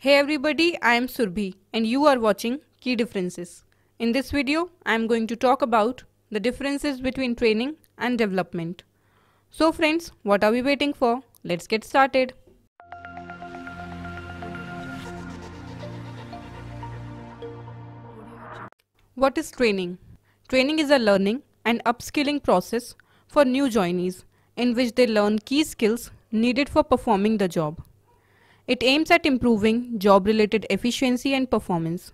Hey everybody, I am Surbhi and you are watching Key Differences. In this video, I am going to talk about the differences between training and development. So friends, what are we waiting for? Let's get started. What is training? Training is a learning and upskilling process for new joinees in which they learn key skills needed for performing the job. It aims at improving job-related efficiency and performance.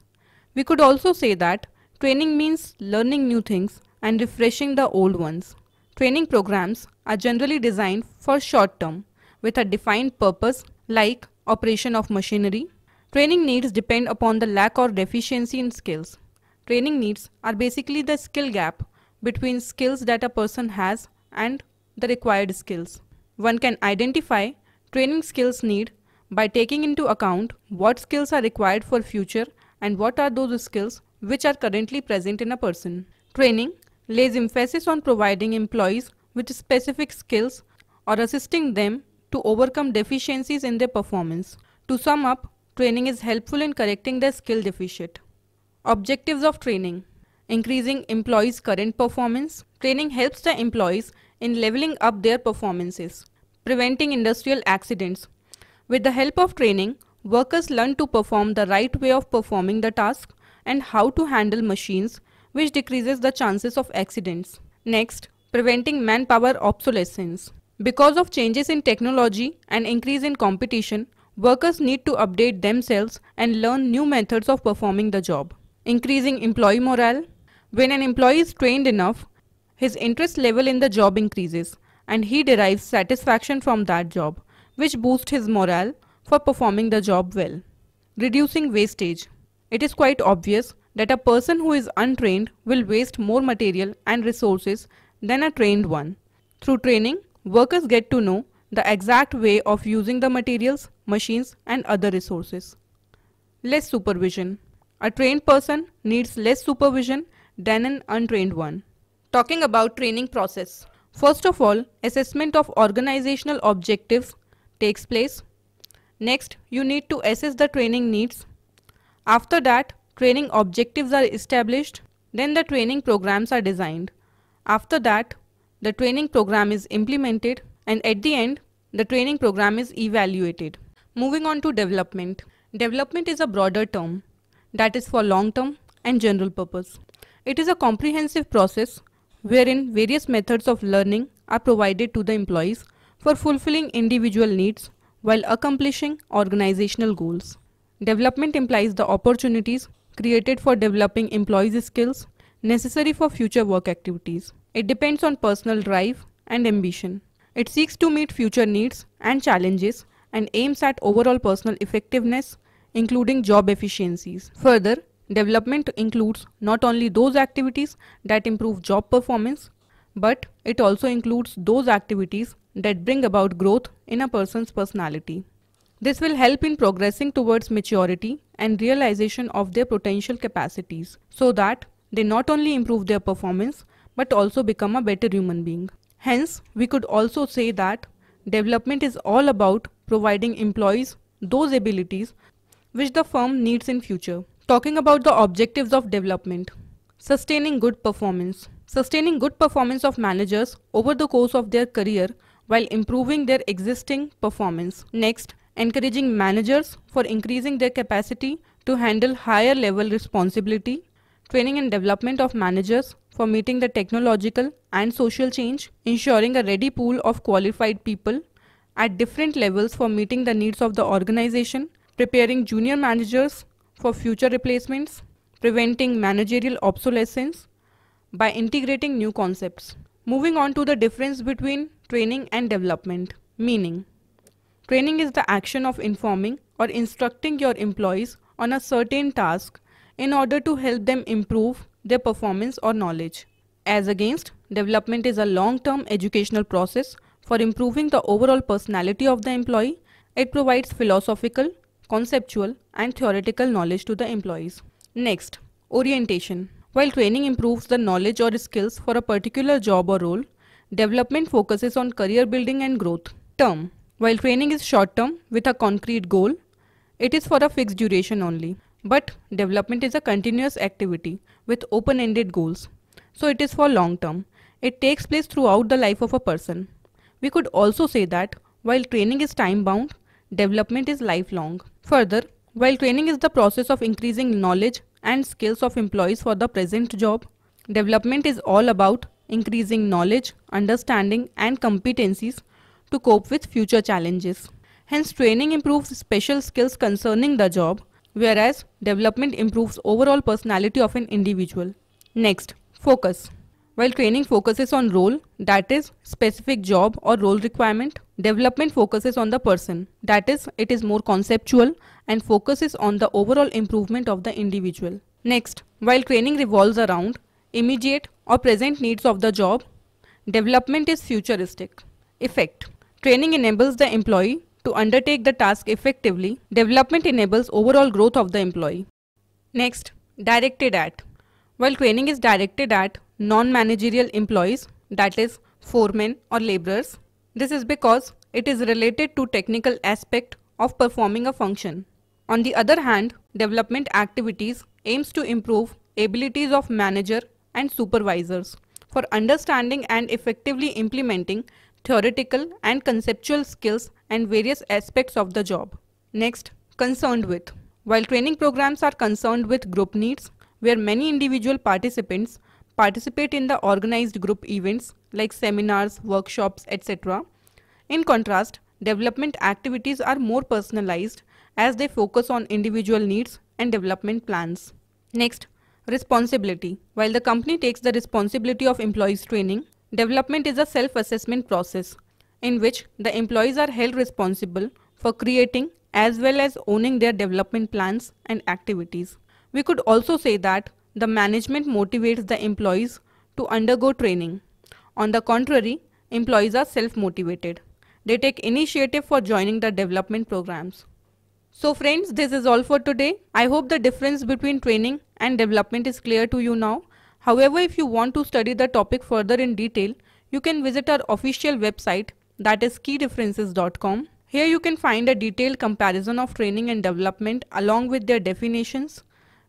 We could also say that training means learning new things and refreshing the old ones. Training programs are generally designed for short term with a defined purpose like operation of machinery. Training needs depend upon the lack or deficiency in skills. Training needs are basically the skill gap between skills that a person has and the required skills. One can identify training skills need by taking into account what skills are required for future and what are those skills which are currently present in a person. Training lays emphasis on providing employees with specific skills or assisting them to overcome deficiencies in their performance. To sum up, training is helpful in correcting the skill deficit. Objectives of training Increasing employees' current performance. Training helps the employees in leveling up their performances. Preventing industrial accidents. With the help of training, workers learn to perform the right way of performing the task and how to handle machines, which decreases the chances of accidents. Next, preventing manpower obsolescence. Because of changes in technology and increase in competition, workers need to update themselves and learn new methods of performing the job. Increasing employee morale. When an employee is trained enough, his interest level in the job increases and he derives satisfaction from that job which boost his morale for performing the job well. Reducing wastage. It is quite obvious that a person who is untrained will waste more material and resources than a trained one. Through training, workers get to know the exact way of using the materials, machines and other resources. Less supervision. A trained person needs less supervision than an untrained one. Talking about training process. First of all, assessment of organizational objectives takes place. Next, you need to assess the training needs. After that, training objectives are established. Then the training programs are designed. After that, the training program is implemented and at the end, the training program is evaluated. Moving on to development. Development is a broader term that is for long term and general purpose. It is a comprehensive process wherein various methods of learning are provided to the employees for fulfilling individual needs while accomplishing organizational goals. Development implies the opportunities created for developing employees' skills necessary for future work activities. It depends on personal drive and ambition. It seeks to meet future needs and challenges and aims at overall personal effectiveness, including job efficiencies. Further, development includes not only those activities that improve job performance, but it also includes those activities that bring about growth in a person's personality. This will help in progressing towards maturity and realization of their potential capacities so that they not only improve their performance but also become a better human being. Hence, we could also say that development is all about providing employees those abilities which the firm needs in future. Talking about the objectives of development. Sustaining good performance. Sustaining good performance of managers over the course of their career while improving their existing performance. Next, encouraging managers for increasing their capacity to handle higher level responsibility, training and development of managers for meeting the technological and social change, ensuring a ready pool of qualified people at different levels for meeting the needs of the organization, preparing junior managers for future replacements, preventing managerial obsolescence by integrating new concepts. Moving on to the difference between training and development. Meaning, training is the action of informing or instructing your employees on a certain task in order to help them improve their performance or knowledge. As against, development is a long-term educational process for improving the overall personality of the employee. It provides philosophical, conceptual and theoretical knowledge to the employees. Next, orientation. While training improves the knowledge or skills for a particular job or role, development focuses on career building and growth. Term. While training is short term with a concrete goal, it is for a fixed duration only. But development is a continuous activity with open-ended goals. So it is for long term. It takes place throughout the life of a person. We could also say that while training is time bound, development is lifelong. Further, while training is the process of increasing knowledge and skills of employees for the present job, development is all about increasing knowledge, understanding and competencies to cope with future challenges. Hence, training improves special skills concerning the job, whereas development improves overall personality of an individual. Next, focus. While training focuses on role, that is, specific job or role requirement, development focuses on the person, that is, it is more conceptual and focuses on the overall improvement of the individual. Next, while training revolves around immediate or present needs of the job, development is futuristic. Effect Training enables the employee to undertake the task effectively. Development enables overall growth of the employee. Next, directed at. While training is directed at non-managerial employees, that is foremen or laborers, this is because it is related to technical aspect of performing a function. On the other hand, development activities aims to improve abilities of manager and supervisors for understanding and effectively implementing theoretical and conceptual skills and various aspects of the job. Next, concerned with. While training programs are concerned with group needs, where many individual participants participate in the organized group events like seminars, workshops, etc. In contrast, development activities are more personalized as they focus on individual needs and development plans. Next, responsibility. While the company takes the responsibility of employees training, development is a self-assessment process in which the employees are held responsible for creating as well as owning their development plans and activities. We could also say that the management motivates the employees to undergo training. On the contrary, employees are self-motivated. They take initiative for joining the development programs. So friends, this is all for today. I hope the difference between training and development is clear to you now. However, if you want to study the topic further in detail, you can visit our official website that is keydifferences.com. Here you can find a detailed comparison of training and development along with their definitions,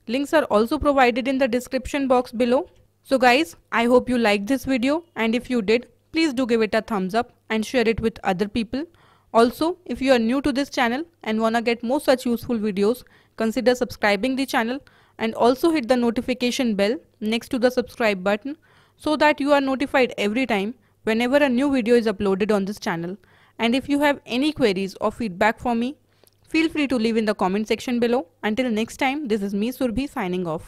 Links are also provided in the description box below. So guys, I hope you liked this video and if you did, please do give it a thumbs up and share it with other people. Also, if you are new to this channel and wanna get more such useful videos, consider subscribing the channel and also hit the notification bell next to the subscribe button so that you are notified every time whenever a new video is uploaded on this channel. And if you have any queries or feedback for me, Feel free to leave in the comment section below. Until next time, this is me Surbhi signing off.